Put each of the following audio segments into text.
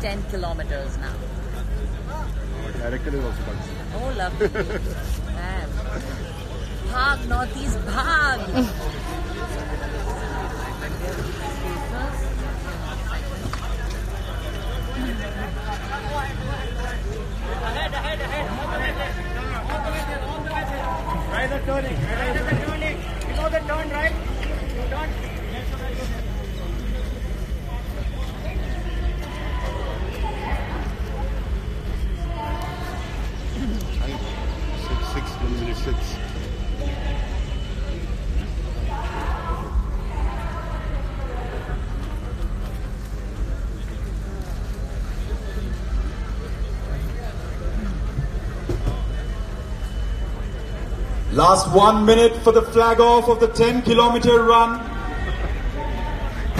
Ten kilometers now. Director is also participating. Oh, lovely. Man. Bhag, Northeast, Bhag. Right the turning. Right the turning. You know the turn, right? Last one minute for the flag off of the 10 kilometer run.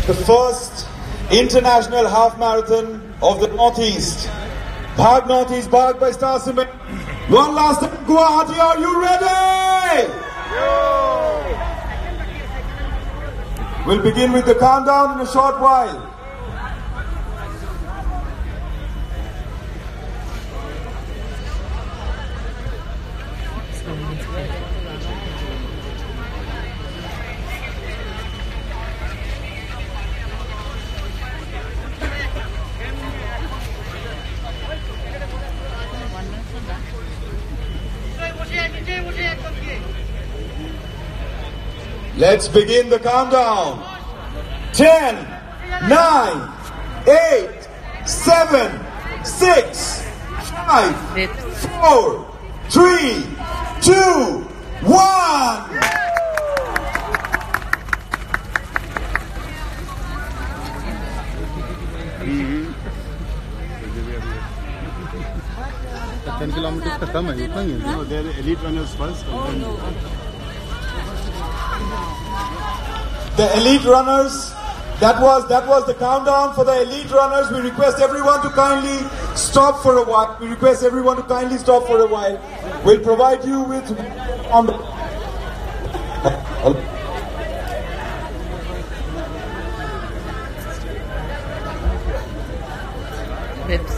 The first international half marathon of the Northeast. Bhag Northeast, Bhag by Star Cement. One last time, Guwahati, are you ready? We'll begin with the countdown in a short while. Let's begin the countdown. 10, 9, 8, 7, 6, 5, Dips. 4, 3, 2, 1. Ten kilometre का कम है इतना ही है No, they're the The elite runners. That was that was the countdown for the elite runners. We request everyone to kindly stop for a while. We request everyone to kindly stop for a while. We'll provide you with on the Dips.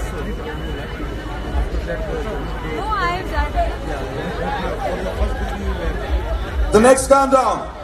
No, I've done it. the next countdown.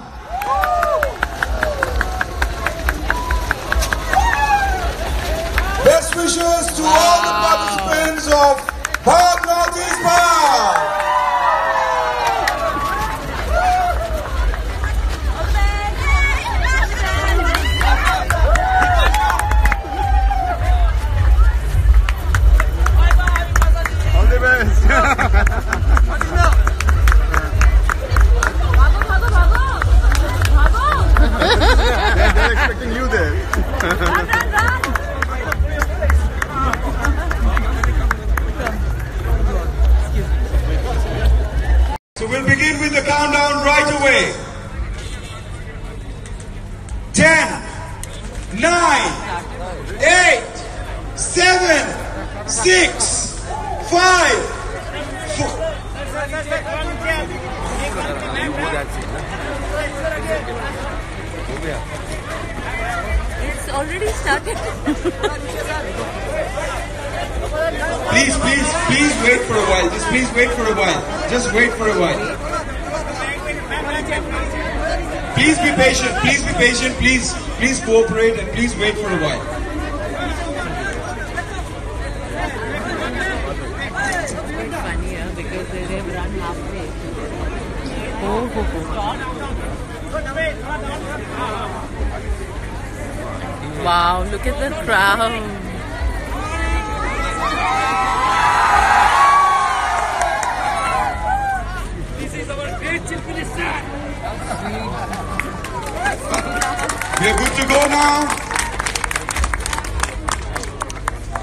9, 8, 7, 6, 5, 4. It's already started. Please, please, please wait for a while. Just please wait for a while. Just wait for a while. Please be patient. Please be patient. Please, please cooperate and please wait for a while. Oh. Wow, look at the crowd. To go now.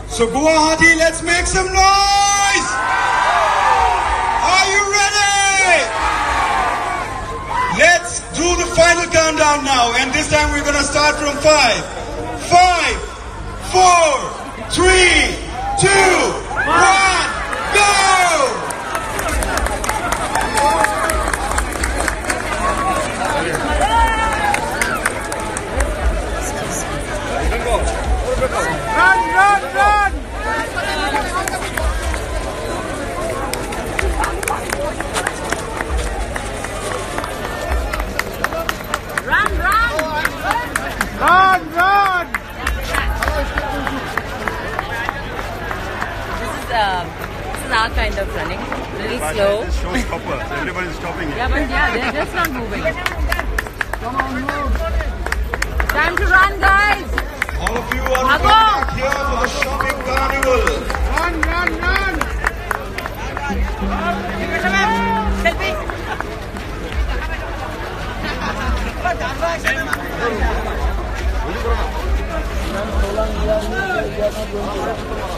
So Guwahati, let's make some noise! Are you ready? Let's do the final countdown now, and this time we're gonna start from five. Five, four, three, two, one, go! But slow. This shows stopper. So everybody's stopping it. Yeah, but yeah, they're just not moving. Come on, move. Time to run, guys! All of you are back here for the shopping carnival. Run, run, run! Go!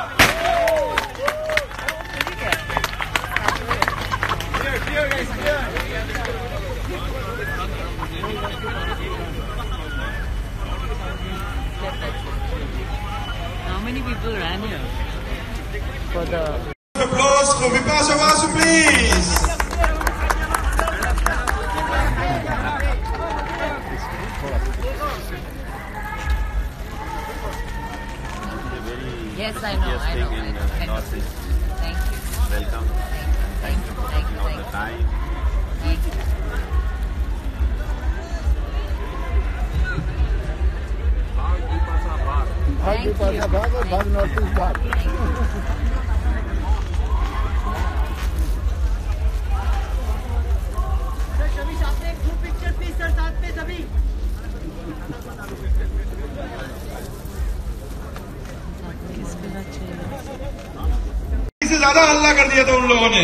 Yes, I know, I know. I know. I know. Thank you. Welcome. Thank you. Thank you. All the Thank time. you. Thank you. Thank you. सभी इससे ज्यादा हल्ला कर दिया था उन लोगों ने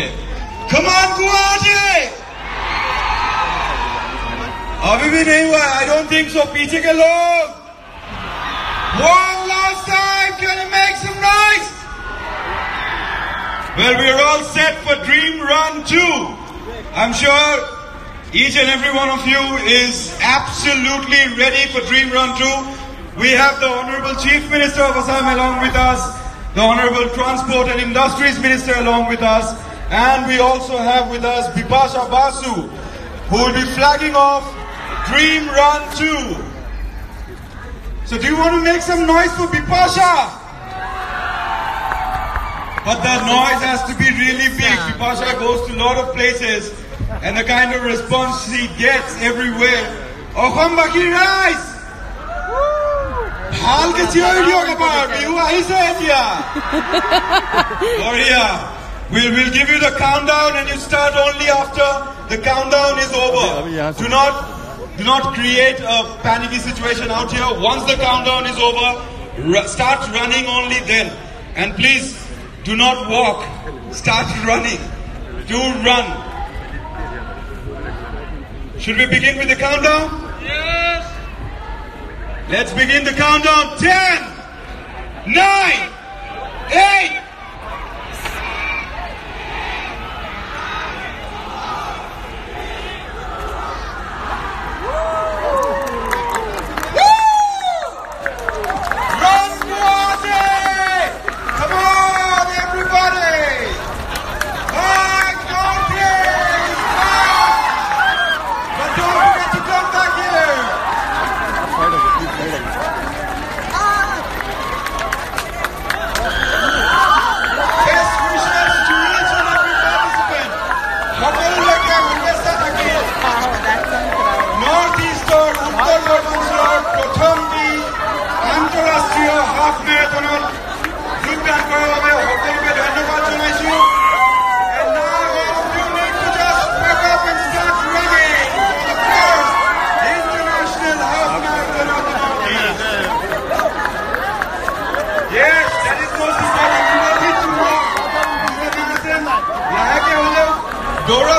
कमान गुआजे अभी भी नहीं हुआ आई डोंट थिंक सो पीछे के लोग One last time, can you make some noise? Well, we are all set for Dream Run 2. I'm sure each and every one of you is absolutely ready for Dream Run 2. We have the Honorable Chief Minister of Assam along with us, the Honorable Transport and Industries Minister along with us, and we also have with us Bipasha Basu, who will be flagging off Dream Run 2. So do you want to make some noise for Bipasha? But the noise has to be really big. Bipasha goes to a lot of places and the kind of response she gets everywhere. Okhambaki rice! हाल के जियो video के पास view I से We will give you the countdown and you start only after the countdown is over. Do not do not create a panicky situation out here. Once the countdown is over, start running only then. And please do not walk. Start running. Do run. Should we begin with the countdown? Let's begin the countdown. 10, 9, 8, and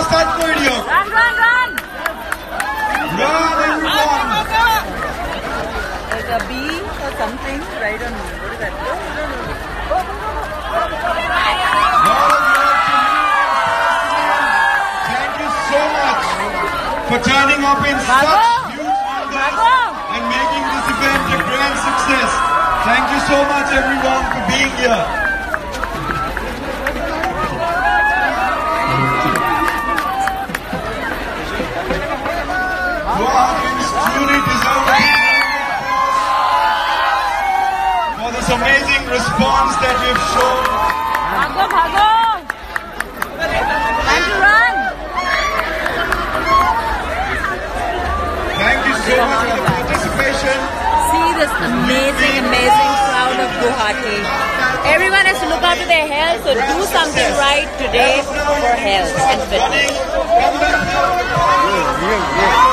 start running for for turning up in such huge numbers and making this event a grand success. Thank you so much everyone for being here. Guatemala truly deserve a big round of applause for this amazing response that you've shown. Bhago, bhago! Time to run! Thank you so much participation. See this amazing, amazing crowd of Guwahati. Everyone has to look after their health, so do something right today for health and fitness. Running from the